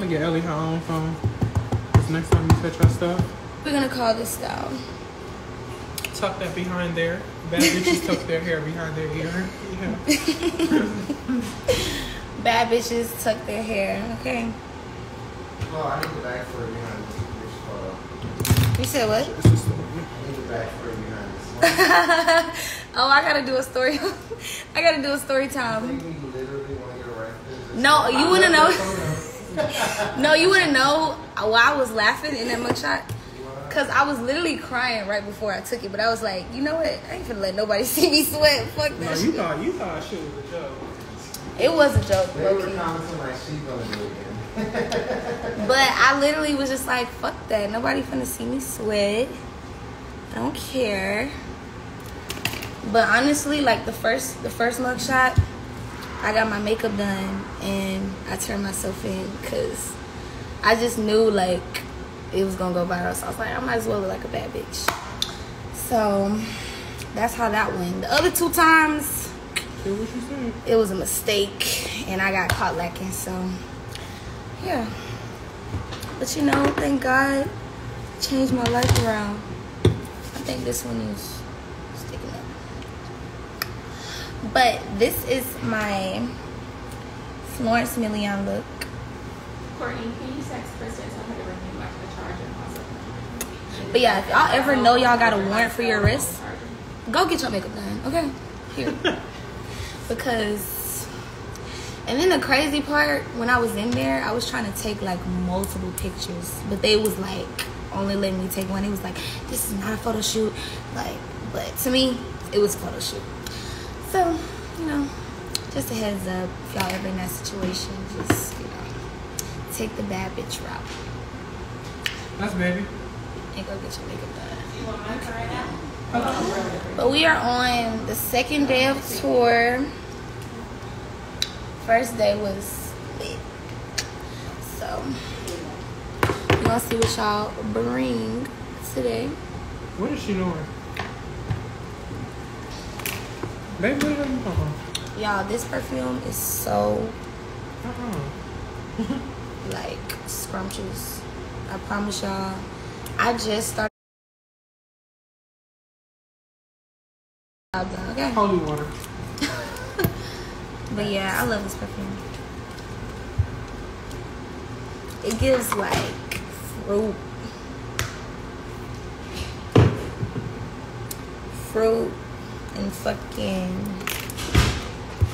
I'm gonna get Ellie her own phone. 'Cause next time you fetch her stuff, We're gonna call this down. tuck that behind there. Bad bitches tuck their hair behind their ear. Yeah. Bad bitches tuck their hair. Okay. Oh, I need the back for it behind this. this photo. Uh, you said what? I need the back for it behind this. oh, I gotta do a story. I gotta do a story time. think literally want to get arrested. No, you I wanna know- that photo. No, you wouldn't know why I was laughing in that mugshot. Cause I was literally crying right before I took it, but I was like, you know what? I ain't gonna let nobody see me sweat. Fuck No, that you shit. thought you thought shit was a joke. It was a joke, They were commenting like she's gonna do it. But I literally was just like, fuck that. Nobody finna see me sweat. I don't care. But honestly, like the first the first mug shot, I got my makeup done and I turned myself in because I just knew like it was gonna go viral. So I was like, I might as well look like a bad bitch. So that's how that went. The other two times, Say what you said. it was a mistake and I got caught lacking. So yeah. But you know, thank God changed my life around. I think this one is sticking up. But this is my Florence Million look. Courtney, can you text and tell her to bring me the charger But yeah, if y'all ever know y'all got a warrant for your wrist, go get your makeup done, okay? Here. because, and then the crazy part, when I was in there, I was trying to take like multiple pictures, but they was like only letting me take one. It was like, this is not a photo shoot. Like, but to me, it was a photo shoot. So, you know, just a heads up, if y'all ever in that situation, just, you know, take the bad bitch route That's baby. and go get your makeup done. You want mine right now? But we are on the second day of tour. First day was lit. So we're gonna see what y'all bring today. What is she doing? Baby, what are you talking Y'all, this perfume is so Uh-uh. like scrumptious. I promise y'all. I just started. Okay. Holy water. But yeah, I love this perfume. It gives like fruit. Fruit and fucking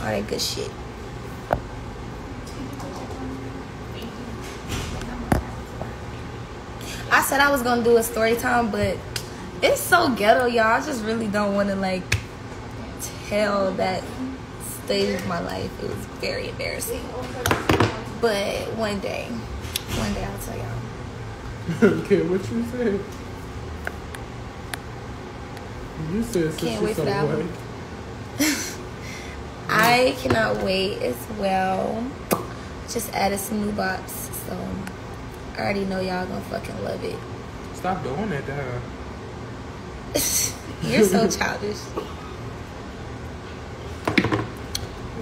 all that good shit. I said I was gonna do a story time, but it's so ghetto, y'all. I just really don't want to like tell that stage of my life. It was very embarrassing. But one day, one day I'll tell y'all. okay, what you said? You said Can't wait for that one. I cannot wait as well. Just added some new bops, so I already know y'all gonna fucking love it. Stop doing that to her. You're so childish.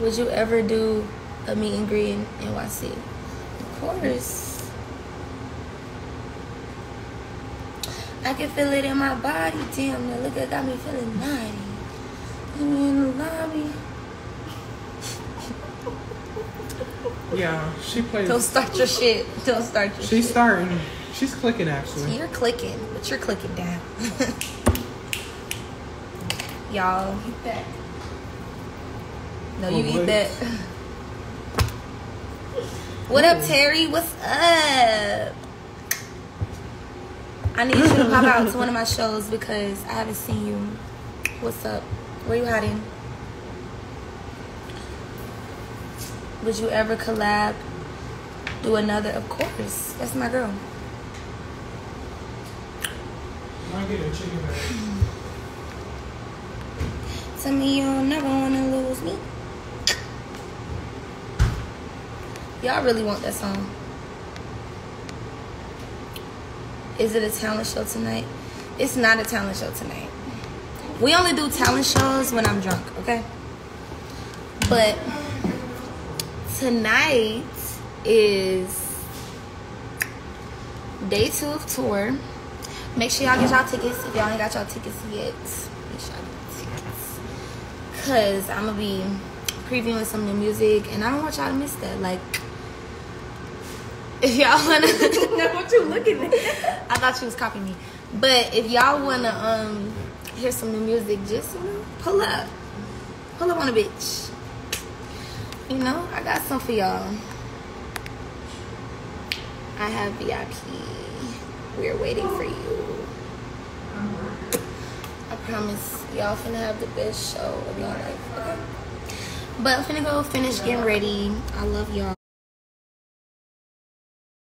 Would you ever do a meet and greet in NYC? Of course. I can feel it in my body. Damn, the liquor got me feeling naughty. You in the lobby. Yeah, she plays. Don't start your shit. Don't start your She's shit. starting. She's clicking actually. You're clicking, but you're clicking down. Y'all, Eat that. no, oh, you Oh, eat that. What up, Terry? What's up? I need you to pop out to one of my shows because I haven't seen you. What's up? Where you hiding? Would you ever collab? Do another? Of course. That's my girl. I get a chicken bag. Tell me you'll never wanna lose me. Y'all really want that song? Is it a talent show tonight? It's not a talent show tonight. We only do talent shows when I'm drunk, okay? But tonight is day two of tour. Make sure y'all get y'all tickets if y'all ain't got y'all tickets yet. Make sure y'all get tickets. Cause I'm gonna be previewing some new music and I don't want y'all to miss that. Like if y'all wanna know what you looking at. I thought you was copying me. But if y'all wanna um hear some new music, just you know, pull up. Pull up on a bitch. You know, I got some for y'all. I have VIP. We're waiting for you. I promise y'all finna have the best show of y'all life. But I'm finna go finish getting ready. I love y'all.